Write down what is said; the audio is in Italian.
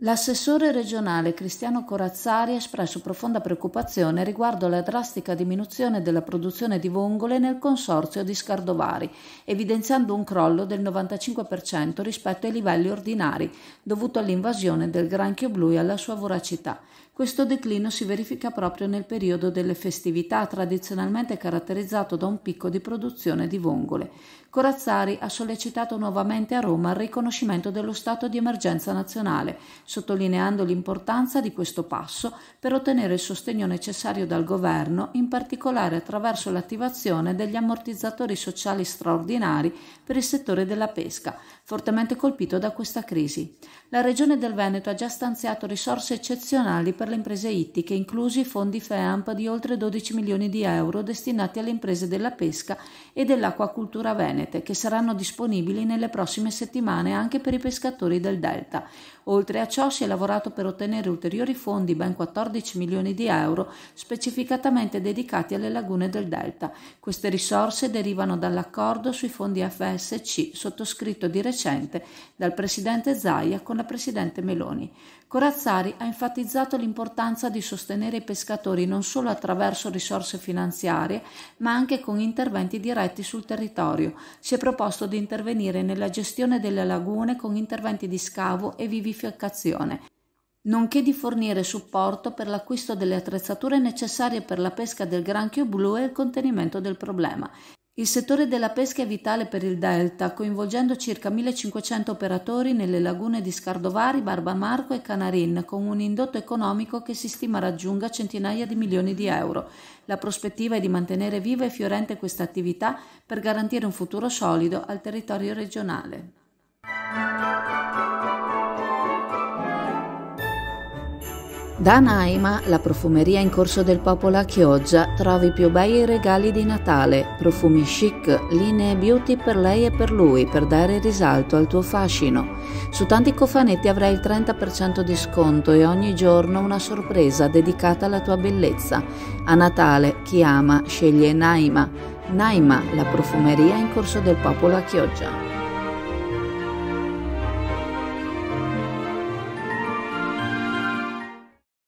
L'assessore regionale Cristiano Corazzari ha espresso profonda preoccupazione riguardo alla drastica diminuzione della produzione di vongole nel consorzio di Scardovari, evidenziando un crollo del 95% rispetto ai livelli ordinari, dovuto all'invasione del granchio blu e alla sua voracità. Questo declino si verifica proprio nel periodo delle festività, tradizionalmente caratterizzato da un picco di produzione di vongole. Corazzari ha sollecitato nuovamente a Roma il riconoscimento dello stato di emergenza nazionale, sottolineando l'importanza di questo passo per ottenere il sostegno necessario dal governo, in particolare attraverso l'attivazione degli ammortizzatori sociali straordinari per il settore della pesca, fortemente colpito da questa crisi. La Regione del Veneto ha già stanziato risorse eccezionali per le imprese ittiche, inclusi fondi FEAMP di oltre 12 milioni di euro destinati alle imprese della pesca e dell'acquacultura venete, che saranno disponibili nelle prossime settimane anche per i pescatori del Delta. Oltre a ciò si è lavorato per ottenere ulteriori fondi, ben 14 milioni di euro, specificatamente dedicati alle lagune del Delta. Queste risorse derivano dall'accordo sui fondi FSC sottoscritto di recente dal presidente Zaia con la presidente Meloni. Corazzari ha enfatizzato l'importanza di sostenere i pescatori non solo attraverso risorse finanziarie, ma anche con interventi diretti sul territorio. Si è proposto di intervenire nella gestione delle lagune con interventi di scavo e vivificazione nonché di fornire supporto per l'acquisto delle attrezzature necessarie per la pesca del granchio blu e il contenimento del problema. Il settore della pesca è vitale per il Delta, coinvolgendo circa 1500 operatori nelle lagune di Scardovari, Barbamarco e Canarin, con un indotto economico che si stima raggiunga centinaia di milioni di euro. La prospettiva è di mantenere viva e fiorente questa attività per garantire un futuro solido al territorio regionale. Da Naima, la profumeria in corso del popolo a Chioggia, trovi i più bei regali di Natale, profumi chic, linee beauty per lei e per lui, per dare risalto al tuo fascino. Su tanti cofanetti avrai il 30% di sconto e ogni giorno una sorpresa dedicata alla tua bellezza. A Natale, chi ama sceglie Naima. Naima, la profumeria in corso del popolo a Chioggia.